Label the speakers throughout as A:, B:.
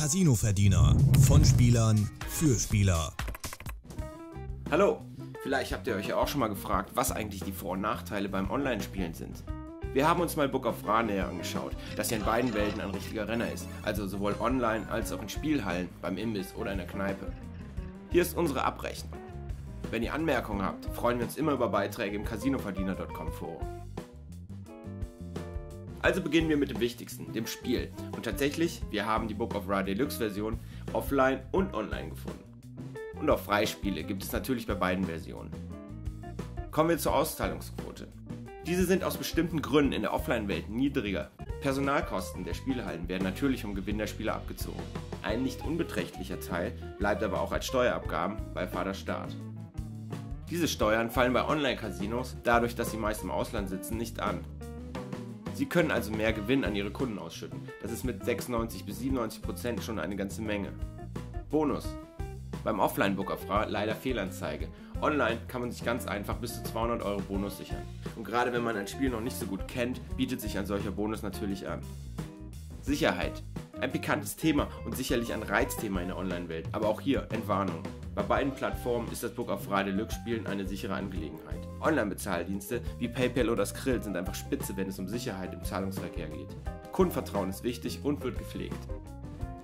A: Casino-Verdiener. Von Spielern für Spieler.
B: Hallo, vielleicht habt ihr euch ja auch schon mal gefragt, was eigentlich die Vor- und Nachteile beim Online-Spielen sind. Wir haben uns mal Book of Ra näher angeschaut, das ja in beiden Welten ein richtiger Renner ist, also sowohl online als auch in Spielhallen, beim Imbiss oder in der Kneipe. Hier ist unsere Abrechnung. Wenn ihr Anmerkungen habt, freuen wir uns immer über Beiträge im Casinoverdiener.com Forum. Also beginnen wir mit dem Wichtigsten, dem Spiel. Und tatsächlich, wir haben die Book of Ra Deluxe Version offline und online gefunden. Und auch Freispiele gibt es natürlich bei beiden Versionen. Kommen wir zur Auszahlungsquote. Diese sind aus bestimmten Gründen in der Offline-Welt niedriger. Personalkosten der Spielhallen werden natürlich vom Gewinn der Spieler abgezogen. Ein nicht unbeträchtlicher Teil bleibt aber auch als Steuerabgaben bei Vaterstaat. Diese Steuern fallen bei Online-Casinos, dadurch dass sie meist im Ausland sitzen, nicht an. Sie können also mehr Gewinn an ihre Kunden ausschütten. Das ist mit 96 bis 97 Prozent schon eine ganze Menge. Bonus. Beim Offline-Booker leider Fehlanzeige. Online kann man sich ganz einfach bis zu 200 Euro Bonus sichern. Und gerade wenn man ein Spiel noch nicht so gut kennt, bietet sich ein solcher Bonus natürlich an. Sicherheit. Ein pikantes Thema und sicherlich ein Reizthema in der Online-Welt, aber auch hier Entwarnung. Bei beiden Plattformen ist das Book of Ra Deluxe Spielen eine sichere Angelegenheit. Online-Bezahldienste wie PayPal oder Skrill sind einfach spitze, wenn es um Sicherheit im Zahlungsverkehr geht. Kundenvertrauen ist wichtig und wird gepflegt.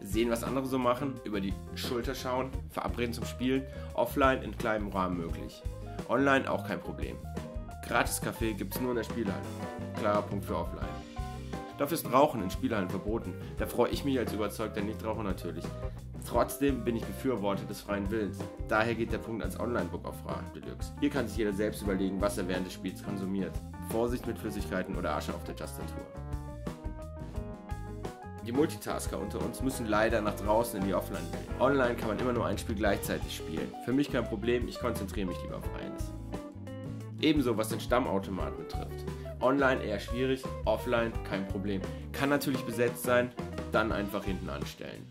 B: Sehen, was andere so machen, über die Schulter schauen, verabreden zum Spielen, offline in kleinem Rahmen möglich. Online auch kein Problem. Gratis-Kaffee gibt es nur in der Spielhalle. Klarer Punkt für offline. Dafür ist Rauchen in Spielhallen verboten. Da freue ich mich als überzeugter Nichtraucher natürlich. Trotzdem bin ich Befürworter des freien Willens. Daher geht der Punkt als Online-Book auf Fra Deluxe. Hier kann sich jeder selbst überlegen, was er während des Spiels konsumiert. Vorsicht mit Flüssigkeiten oder Asche auf der Tastatur. Die Multitasker unter uns müssen leider nach draußen in die Offline-Welt. Online kann man immer nur ein Spiel gleichzeitig spielen. Für mich kein Problem, ich konzentriere mich lieber auf eines. Ebenso was den Stammautomaten betrifft. Online eher schwierig, offline kein Problem. Kann natürlich besetzt sein, dann einfach hinten anstellen.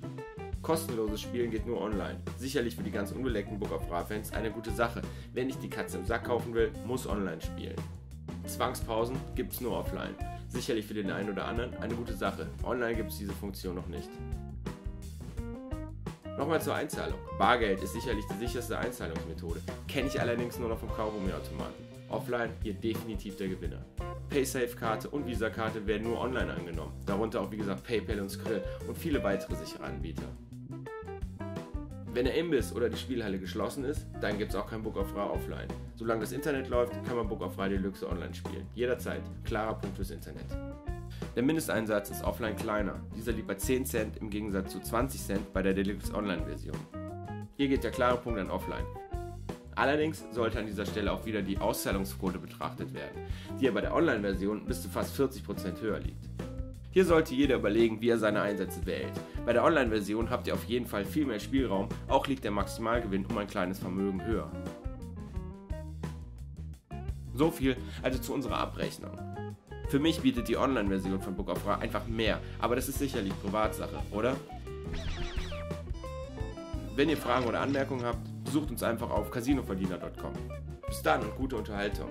B: Kostenloses Spielen geht nur online. Sicherlich für die ganz unbeleckten Book of Ra-Fans eine gute Sache. Wenn ich die Katze im Sack kaufen will, muss online spielen. Zwangspausen gibt's nur offline. Sicherlich für den einen oder anderen eine gute Sache. Online gibt es diese Funktion noch nicht. Nochmal zur Einzahlung. Bargeld ist sicherlich die sicherste Einzahlungsmethode. Kenne ich allerdings nur noch vom Kaugummiautomaten. Offline hier definitiv der Gewinner. Paysafe-Karte und Visa-Karte werden nur online angenommen. Darunter auch wie gesagt PayPal und Skrill und viele weitere sichere Anbieter. Wenn der Imbiss oder die Spielhalle geschlossen ist, dann gibt es auch kein Book of Ra offline. Solange das Internet läuft, kann man Book of Ra Deluxe online spielen. Jederzeit. Klarer Punkt fürs Internet. Der Mindesteinsatz ist offline kleiner. Dieser liegt bei 10 Cent im Gegensatz zu 20 Cent bei der Deluxe Online-Version. Hier geht der klare Punkt an offline. Allerdings sollte an dieser Stelle auch wieder die Auszahlungsquote betrachtet werden, die ja bei der Online-Version bis zu fast 40% höher liegt. Hier sollte jeder überlegen, wie er seine Einsätze wählt. Bei der Online-Version habt ihr auf jeden Fall viel mehr Spielraum, auch liegt der Maximalgewinn um ein kleines Vermögen höher. So viel also zu unserer Abrechnung. Für mich bietet die Online-Version von Book of Ra einfach mehr, aber das ist sicherlich Privatsache, oder? Wenn ihr Fragen oder Anmerkungen habt, besucht uns einfach auf casinoverdiener.com. Bis dann und gute Unterhaltung.